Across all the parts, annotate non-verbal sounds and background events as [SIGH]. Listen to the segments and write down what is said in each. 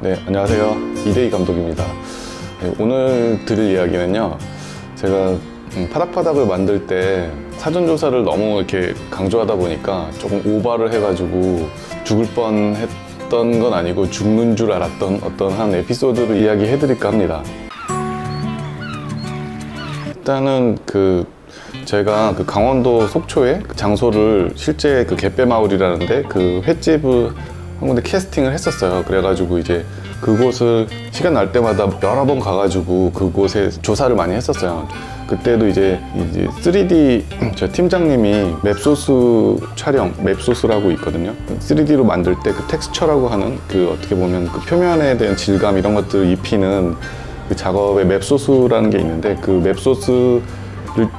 네, 안녕하세요. 이대희 감독입니다. 네, 오늘 들을 이야기는요. 제가 음, 파닥파닥을 만들 때 사전조사를 너무 이렇게 강조하다 보니까 조금 오바를 해가지고 죽을 뻔 했던 건 아니고 죽는 줄 알았던 어떤 한 에피소드를 이야기해드릴까 합니다. 일단은 그 제가 그 강원도 속초에 그 장소를 실제 그 갯배마을이라는데 그 횟집을 한 군데 캐스팅을 했었어요. 그래가지고 이제 그곳을 시간 날 때마다 여러 번 가가지고 그곳에 조사를 많이 했었어요. 그때도 이제 이제 3D [CLEARS THROAT] 저 팀장님이 맵소스 촬영 맵소스라고 있거든요. 3D로 만들 때 그 텍스처라고 하는 그 어떻게 보면 그 표면에 대한 질감 이런 것들을 입히는 그 작업에 맵소스라는 게 있는데 그 맵소스를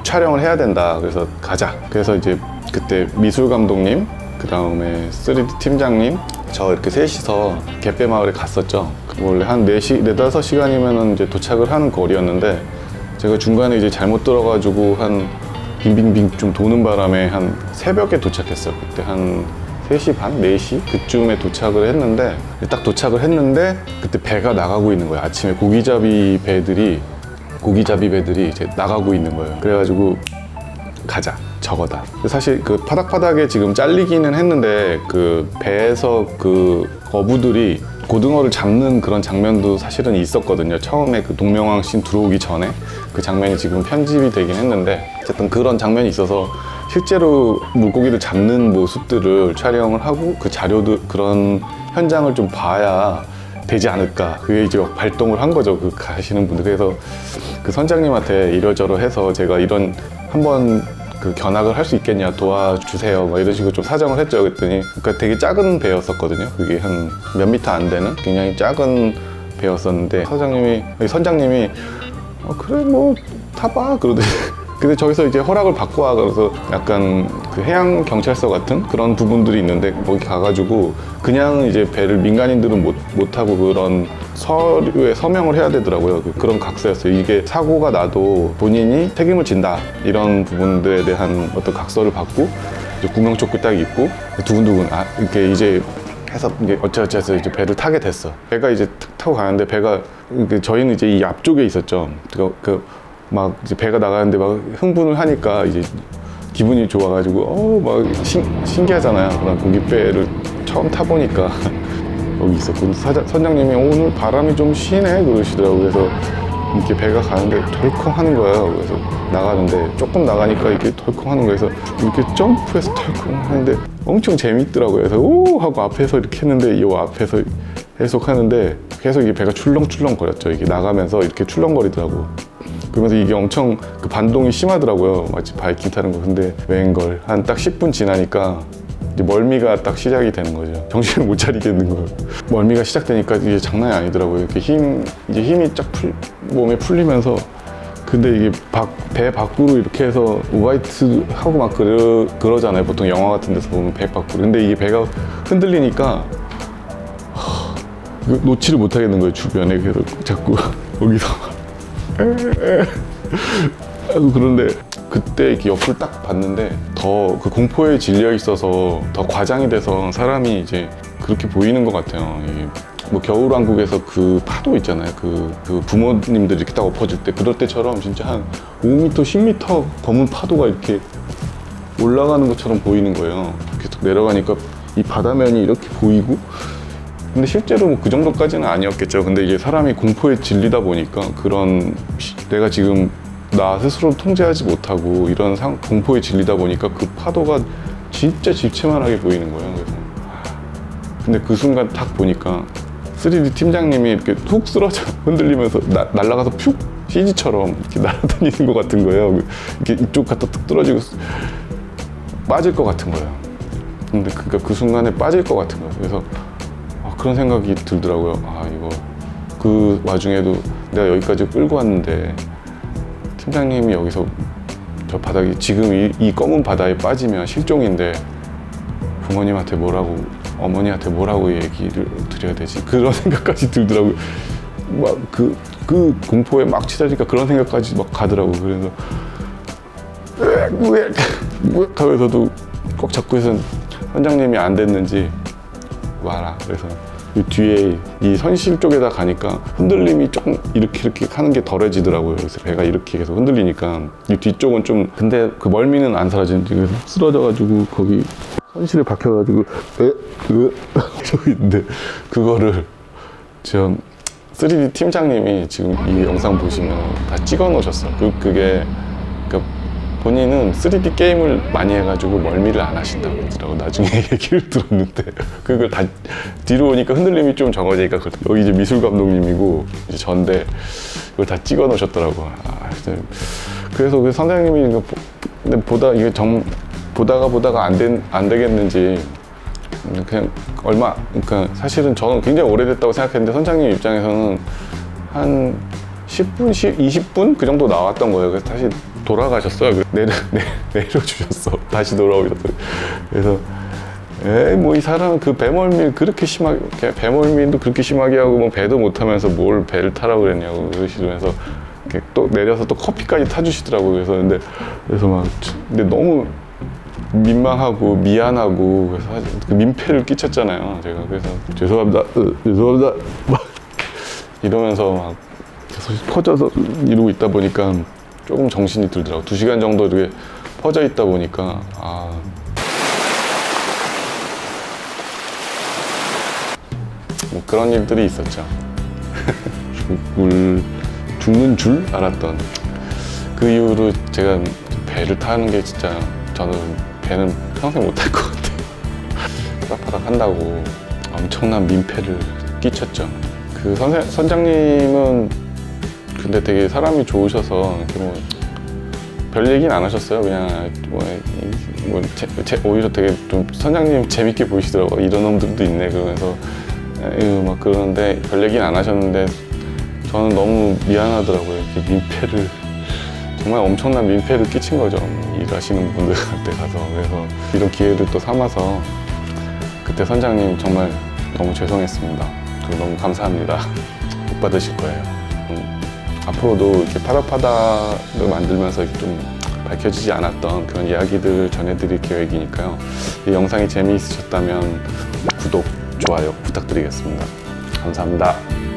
촬영을 해야 된다. 그래서 가자. 그래서 이제 그때 미술 감독님, 그 다음에 3D 팀장님, 저 이렇게 셋이서 갯배 마을에 갔었죠. 원래 한 4시, 4, 5시간이면 이제 도착을 하는 거리였는데 제가 중간에 이제 잘못 들어가지고 한 빙빙빙 좀 도는 바람에 한 새벽에 도착했어요. 그때 한 3시 반, 4시 그쯤에 도착을 했는데 딱 도착을 했는데 그때 배가 나가고 있는 거예요. 아침에 고기잡이 배들이 고기잡이 배들이 이제 나가고 있는 거예요. 그래가지고 가자. 저거다. 사실 그 파닥파닥에 지금 잘리기는 했는데 그 배에서 그 어부들이 고등어를 잡는 그런 장면도 사실은 있었거든요. 처음에 그 동명왕 씬 들어오기 전에 그 장면이 지금 편집이 되긴 했는데 어쨌든 그런 장면이 있어서 실제로 물고기를 잡는 모습들을 촬영을 하고 그 자료들 그런 현장을 좀 봐야 되지 않을까 그게 이제 발동을 한 거죠 그 가시는 분들 그래서 그 선장님한테 이러저러 해서 제가 이런 한번 그 견학을 할 수 있겠냐 도와주세요. 뭐 이런 식으로 좀 사정을 했죠. 그랬더니 그러니까 되게 작은 배였었거든요. 그게 한 몇 미터 안 되는? 굉장히 작은 배였었는데 사장님이 선장님이 어, 그래 뭐 타봐. 그러더니 근데 저기서 이제 허락을 받고 와 그래서 약간 그 해양 경찰서 같은 그런 부분들이 있는데 거기 가가지고 그냥 이제 배를 민간인들은 못, 못 하고 그런 서류에 서명을 해야 되더라고요. 그- 그런 각서였어요. 이게 사고가 나도 본인이 책임을 진다 이런 부분들에 대한 어떤 각서를 받고 이제 구명조끼 딱 입고 두근두근 아 이렇게 이제 해서 어찌어찌해서 이제 배를 타게 됐어. 배가 이제 탁 타고 가는데 배가 그 저희는 이제 이 앞쪽에 있었죠. 그, 그 막 이제 배가 나가는데 막 흥분을 하니까 이제 기분이 좋아가지고 어막 신기하잖아요. 그런 고깃배를 처음 타보니까 [LAUGHS] 여기 있었고 사장, 선장님이 오늘 바람이 좀 쉬네 그러시더라고요. 그래서 이렇게 배가 가는데 덜컹 하는 거예요. 그래서 나가는데 조금 나가니까 이렇게 덜컹 하는. 그래서 이렇게 점프해서 덜컹 하는데 엄청 재밌더라고요. 그래서 오 하고 앞에서 이렇게 했는데 이 앞에서 계속 하는데 계속 이게 배가 출렁출렁 거렸죠. 이게 나가면서 이렇게 출렁거리더라고. 그러면서 이게 엄청 그 반동이 심하더라고요. 마치 바이킹 타는 거. 근데 웬걸 한 딱 10분 지나니까 멀미가 딱 시작이 되는 거죠. 정신을 못 차리겠는 거예요. 멀미가 시작되니까 이게 장난이 아니더라고요. 이렇게 힘, 이제 힘이 쫙 풀, 몸에 풀리면서 근데 이게 밖, 배 밖으로 이렇게 해서 우바이트 하고 막 그러, 그러잖아요. 보통 영화 같은 데서 보면 배 밖으로. 근데 이게 배가 흔들리니까 하, 이거 놓지를 못하겠는 거예요. 주변에. 그래서 자꾸 [LAUGHS] 아이고 그런데 그때 이렇게 옆을 딱 봤는데 더 그 공포에 질려 있어서 더 과장이 돼서 사람이 이제 그렇게 보이는 것 같아요. 뭐 겨울왕국에서 그 파도 있잖아요. 그, 그 부모님들 이렇게 딱 엎어질 때 그럴 때처럼 진짜 한 5m, 10m 검은 파도가 이렇게 올라가는 것처럼 보이는 거예요. 계속 내려가니까 이 바다면이 이렇게 보이고 근데 실제로 뭐 그 정도까지는 아니었겠죠. 근데 이게 사람이 공포에 질리다 보니까 그런 시- 내가 지금 나 스스로 통제하지 못하고 이런 상, 공포에 질리다 보니까 그 파도가 진짜 집채만하게 보이는 거예요. 그래서 근데 그 순간 딱 보니까 3D 팀장님이 이렇게 툭 쓰러져 [LAUGHS] 흔들리면서 나- 날아가서 푹 CG처럼 이렇게 날아다니는 것 같은 거예요. 이렇게 이쪽 갖다 툭 떨어지고 빠질 것 같은 거예요. 근데 그러니까 그 순간에 빠질 것 같은 거예요. 그래서 아, 그런 생각이 들더라고요. 아 이거 그 와중에도 내가 여기까지 끌고 왔는데 팀장님이 여기서 저 바닥에 지금 이, 이 검은 바다에 빠지면 실종인데 부모님한테 뭐라고 어머니한테 뭐라고 얘기를 드려야 되지 [LAUGHS] 그런 생각까지 들더라고요. 막그그 공포에 막 치달으니까 그런 생각까지 막 가더라고. 그래서 으악, 하면서도 꼭 잡고 해서 선장님이 안 됐는지 와라. 그래서 이 뒤에 이 선실 쪽에다 가니까 흔들림이 조금 이렇게 이렇게 하는 게 덜해지더라고요. 그래서 배가 이렇게 계속 흔들리니까 이 뒤쪽은 좀 근데 그 멀미는 안 사라지는지 그래서 쓰러져가지고 거기 선실에 박혀가지고 에? 으? [LAUGHS] 저기 있는데 그거를 저 3D 팀장님이 지금 이 영상 보시면 다 찍어 놓으셨어요. 그, 그게 본인은 3D 게임을 많이 해가지고 멀미를 안 하신다고 그러더라고 나중에 [LAUGHS] 얘기를 들었는데 그걸 다 뒤로 오니까 흔들림이 좀 적어지니까 그- 여기 이제 미술 감독님이고 이제 전데 이걸 다 찍어 놓으셨더라고 아. 그래서 그 선생님이 이거 보, 근데 보다 이게 정 보다가 보다가 안, 된, 안 되겠는지 그냥 얼마 그러니까 사실은 저는 굉장히 오래됐다고 생각했는데 선장님 입장에서는 한 10분, 10, 20분 그 정도 나왔던 거예요. 그래서 다시 돌아가셨어요. 그 내려 내, 내려주셨어. 다시 돌아오셨어요. 그래서 에이 뭐 이 사람은 그 배멀미 그렇게 심하게 걔 배멀미도 그렇게 심하게 하고 뭐 배도 못하면서 뭘 배를 타라고 그랬냐고 그러시면서 또 내려서 또 커피까지 타주시더라고요. 그래서 근데 그래서 막 근데 너무 민망하고 미안하고 그래서 그 민폐를 끼쳤잖아요. 제가 그래서 죄송합니다. 으, 죄송합니다. 막 이러면서 막 계속 퍼져서 이러고 있다 보니까 조금 정신이 들더라고. 두 시간 정도 이렇게 퍼져 있다 보니까 아. 뭐 그런 일들이 있었죠. 죽을 죽는 줄 알았던 그 이후로 제가 배를 타는 게 진짜 저는 배는 평생 못 탈 것 같아요. 바닥바닥 한다고 엄청난 민폐를 끼쳤죠. 그 선생, 선장님은 근데 되게 사람이 좋으셔서 뭐 별 얘기는 안 하셨어요. 그냥 뭐, 이- 뭐 오히려 되게 좀 선장님 재밌게 보이시더라고. 이런 놈들도 있네 그러면서 에휴 막 그러는데 별 얘기는 안 하셨는데 저는 너무 미안하더라고요. 이렇게 민폐를 정말 엄청난 민폐를 끼친 거죠. 일하시는 분들한테 가서 그래서 이런 기회를 또 삼아서 그때 선장님 정말 너무 죄송했습니다. 너무 감사합니다. 복 받으실 거예요. 음, 앞으로도 이렇게 파라파다를 만들면서 좀 밝혀지지 않았던 그런 이야기들을 전해드릴 계획이니까요. 이 영상이 재미있으셨다면 구독, 좋아요 부탁드리겠습니다. 감사합니다.